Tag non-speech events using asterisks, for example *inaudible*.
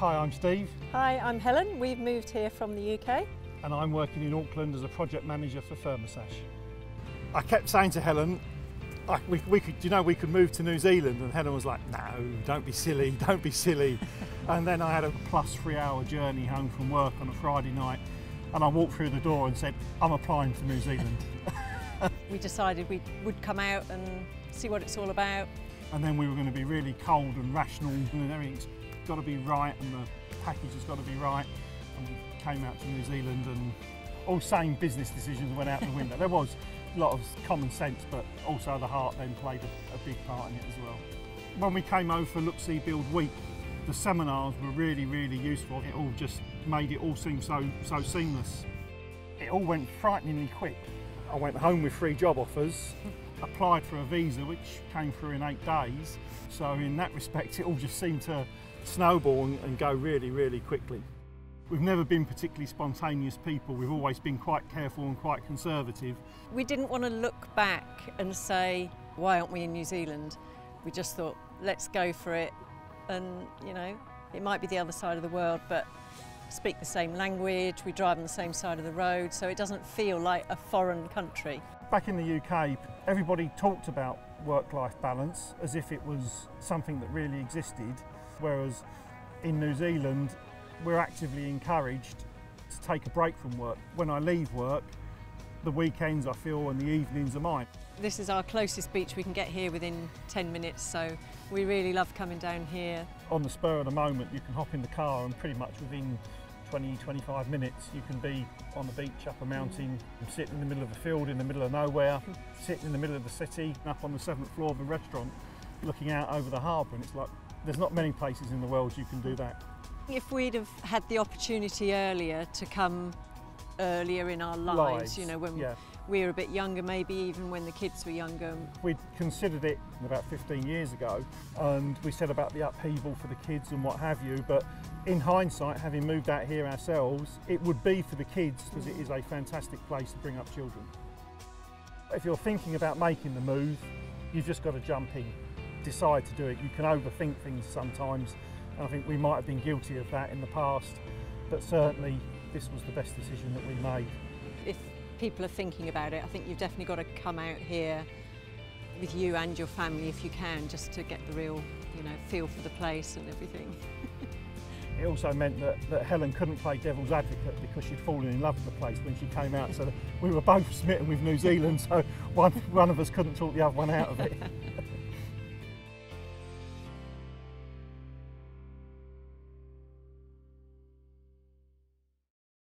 Hi, I'm Steve. Hi, I'm Helen. We've moved here from the UK. And I'm working in Auckland as a project manager for Firmasash. I kept saying to Helen, I, we, we could, you know, we could move to New Zealand, and Helen was like, "No, don't be silly, *laughs* don't be silly." and then I had a plus three-hour journey home from work on a Friday night, and I walked through the door and said, "I'm applying for New Zealand." *laughs* we decided we would come out and see what it's all about. And then we were going to be really cold and rational, and everything's got to be right, and the package has got to be right. And we came out to New Zealand, and all same business decisions went out the window. there was a *laughs* lot of common sense, but also the heart then played a, a big part in it as well. When we came over for LookSee Build Week, the seminars were really, really useful. It all just made it all seem so, so seamless. It all went frighteningly quick. I went home with three job offers, *laughs* applied for a visa which came through in eight days. So in that respect, it all just seemed to snowball and, and go really, really quickly. We've never been particularly spontaneous people. We've always been quite careful and quite conservative. We didn't want to look back and say, why aren't we in New Zealand? We just thought, let's go for it. And, you know, it might be the other side of the world, but speak the same language, we drive on the same side of the road, so it doesn't feel like a foreign country. Back in the UK, everybody talked about work-life balance as if it was something that really existed, whereas in New Zealand, we're actively encouraged to take a break from work. When I leave work, the weekends I feel and the evenings are mine. This is our closest beach we can get here within 10 minutes, so we really love coming down here. On the spur of the moment, you can hop in the car and pretty much within 20, 25 minutes, you can be on the beach, up a mountain, mm. sitting in the middle of a field in the middle of nowhere, *laughs* sitting in the middle of the city, up on the seventh floor of a restaurant, looking out over the harbour, and it's like, there's not many places in the world you can do that. If we'd have had the opportunity earlier to come earlier in our lives, Lives, you know, when yeah. we were a bit younger, maybe even when the kids were younger. We'd considered it about 15 years ago and we said about the upheaval for the kids and what have you, but in hindsight, having moved out here ourselves, it would be for the kids because it is a fantastic place to bring up children. If you're thinking about making the move, you've just got to jump in, decide to do it. You can overthink things sometimes, and I think we might have been guilty of that in the past, but certainly this was the best decision that we made. If people are thinking about it, I think you've definitely got to come out here with you and your family if you can, just to get the real, you know, feel for the place and everything. *laughs* It also meant that, that Helen couldn't play devil's advocate because she'd fallen in love with the place when she came out. So we were both smitten with New Zealand, so one, one of us couldn't talk the other one out of it. *laughs*